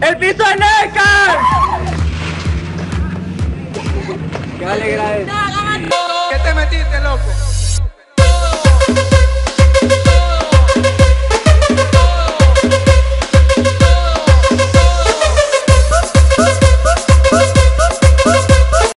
¡El piso de Neca! ¡Qué alegra es! ¿Qué te metiste, loco?